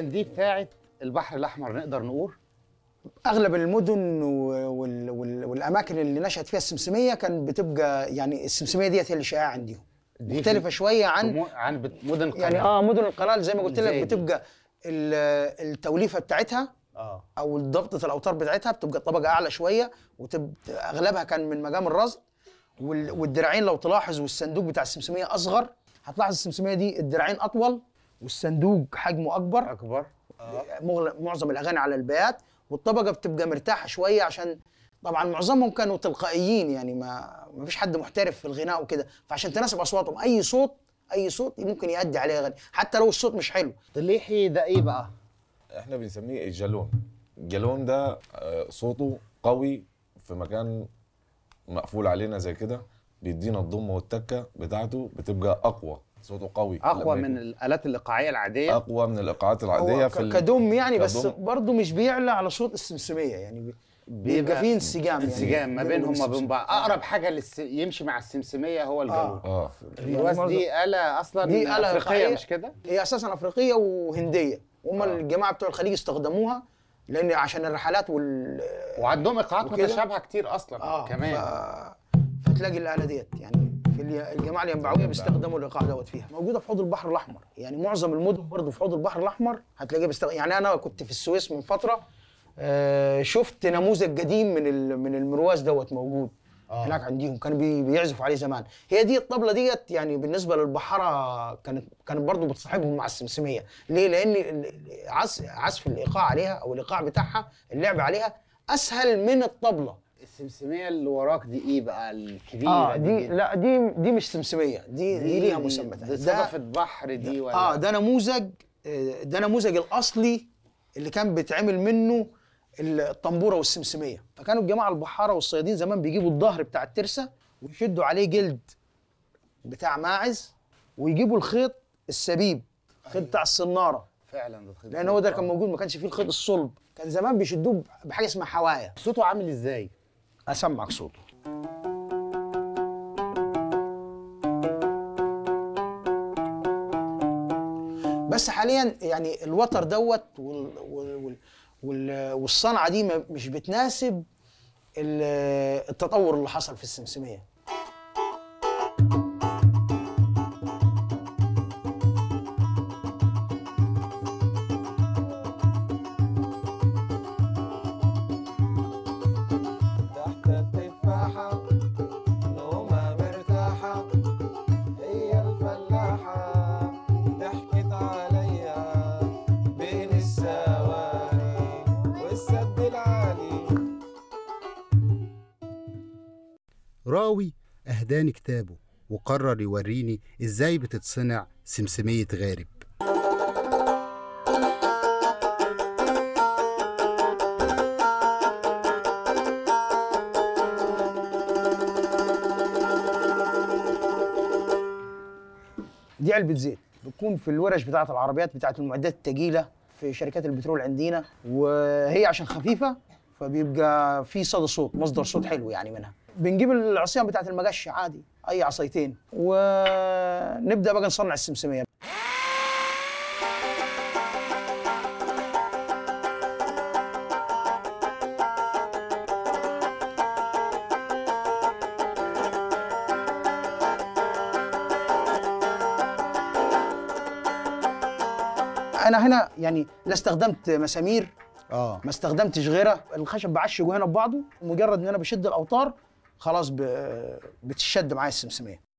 اذا دي بتاعت البحر الأحمر نقدر نقول أغلب المدن وال- وال- والأماكن اللي نشأت فيها السمسمية كان بتبقى يعني السمسمية ديت هي اللي شائعة عندهم مختلفة شوية عن عن مدن القناة. يعني آه مدن القناة زي ما قلت لك. بتبقى ال- التوليفة بتاعتها آه أو ضبطه الأوتار بتاعتها بتبقى طبقه أعلى شوية واغلبها كان من مقام الرصد وال- والدراعين لو تلاحظ والصندوق بتاع السمسمية أصغر هتلاحظ السمسمية دي الدراعين أطول والصندوق حجمه أكبر. أكبر. مغل- معظم الأغاني على البيات. والطبقة بتبقى مرتاحة شوية عشان طبعا معظمهم كانوا تلقائيين يعني ما ما فيش حد محترف في الغناء وكده. فعشان تناسب أصواتهم أي صوت أي صوت ممكن يؤدي عليه أغاني. حتى لو الصوت مش حلو. طليحي ده إيه بقى؟ إحنا بنسميه الجالون الجالون ده آه، صوته قوي في مكان مقفول علينا زي كده. بيدينا الضمة والتكة بتاعته بتبقى أقوى. صوته قوي. أقوى من الآلات الايقاعيه العادية. أقوى من الايقاعات العادية في كدوم يعني بس كدوم. برضه مش بيعلى على صوت السمسمية يعني بي- بيبقى فيه انسجام يعني. انسجام ما بينهم وما بين. بعض. أقرب حاجة للس... يمشي مع السمسمية هو الجالون آه. الرواز يعني دي آلة أصلا دي آلة أفريقية إيقاعية. مش كده؟ هي أساسا أفريقية وهندية. هم الجماعة بتوع الخليج استخدموها لأن عشان الرحلات وال وعندهم إيقاعات وكده. متشابهة كتير أصلا آه. كمان. ف... فتلاقي الآلة ديت يعني. في الجماعة الينبعويه بيستخدموا الايقاع دوت فيها. موجودة في حوض البحر الأحمر. يعني معظم المدن برضه في حوض البحر الأحمر هتلاقيها بيستخدم يعني أنا كنت في السويس من فترة آه شفت نموذج قديم من. من المرواز دوت موجود آه. هناك عندهم كانوا بي... بيعزفوا عليه زمان. هي دي الطبلة ديت يعني بالنسبة للبحارة كانت كانت برضه بتصاحبهم مع السمسمية. ليه؟ لأن عزف الايقاع عليها أو الايقاع بتاعها اللعب عليها أسهل من الطبلة. السمسمية اللي وراك دي إيه بقى الكبيرة آه دي جدا؟ لا دي دي مش سمسمية دي دي, ليها مسمى دي تاني. صدفة بحر دي ولا آه ده نموذج آه، ده نموذج الأصلي اللي كان بيتعمل منه الطنبورة والسمسمية فكانوا الجماعة البحارة والصيادين زمان بيجيبوا الظهر بتاع الترسة ويشدوا عليه جلد بتاع ماعز ويجيبوا الخيط السبيب الخيط بتاع الصنارة فعلا ده تخيل. لأن هو ده كان موجود ما كانش فيه الخيط الصلب كان زمان بيشدوه بحاجة اسمها حوايا صوته عامل إزاي؟ اسمعك صوته. بس حاليا يعني الوتر دوت وال وال وال وال والصنعة دي مش بتناسب ال- التطور اللي حصل في السمسمية. راوي أهداني كتابه وقرر يوريني إزاي بتتصنع سمسمية غارب. دي علبة زيت. بتكون في الورش بتاعة العربيات بتاعة المعدات الثقيله في شركات البترول عندنا وهي عشان خفيفة فبيبقى في صدى صوت مصدر صوت حلو يعني منها. بنجيب العصيان بتاعه المجش عادي أي عصايتين ونبدأ بقى نصنع السمسمية. أنا هنا يعني لا استخدمت مسامير آه. ما استخدمتش غيرها. الخشب بعشقه هنا ببعضه مجرد إن أنا بشد الأوتار خلاص بتشد معايا السمسمية.